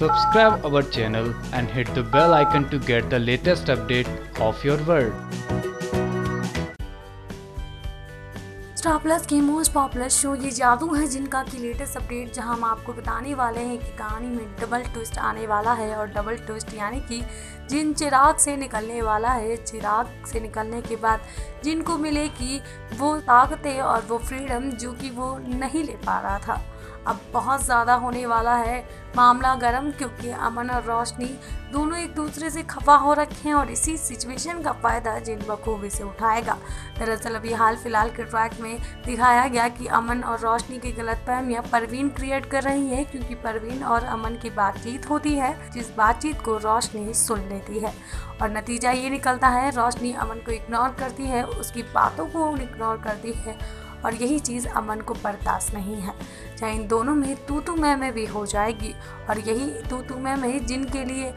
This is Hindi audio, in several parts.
Subscribe our channel and hit the bell icon to get the latest update of your world. Star Plus की most popular show Yeh Jaadu Hai जिनका की लेटेस्ट अपडेट जहाँ हम आपको बताने वाले हैं कि कहानी में डबल ट्विस्ट आने वाला है और डबल ट्विस्ट यानी कि जिन चिराग से निकलने वाला है, चिराग से निकलने के बाद जिनको मिले मिलेगी वो ताकतें और वो फ्रीडम जो कि वो नहीं ले पा रहा था अब बहुत ज़्यादा होने वाला है मामला गर्म क्योंकि अमन और रोशनी दोनों एक दूसरे से खफा हो रखे हैं और इसी सिचुएशन का फ़ायदा जिन बखूबी से उठाएगा। दरअसल अभी हाल फ़िलहाल के ट्रैक में दिखाया गया कि अमन और रोशनी की गलत फहमियाँ परवीन क्रिएट कर रही है क्योंकि परवीन और अमन की बातचीत होती है, जिस बातचीत को रोशनी सुन लेती है। और नतीजा ये निकलता है, रोशनी अमन को इग्नोर करती है, उसकी बातों को इग्नोर करती है और यही चीज़ अमन को बर्दाश्त नहीं है। चाहे इन दोनों में तू तू मैं में भी हो जाएगी और यही तू तू मैं में जिनके लिए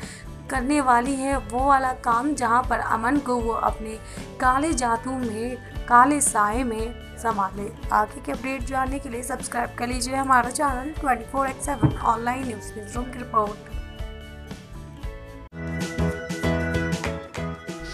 करने वाली है वो वाला काम जहाँ पर अमन को वो अपने काले जादू में, काले साए में संभाले। आगे के अपडेट जानने के लिए सब्सक्राइब कर लीजिए हमारा channel twenty four X seven online news room की report